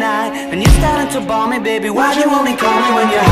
night And you're starting to bore me, baby. Why'd you only call me when you're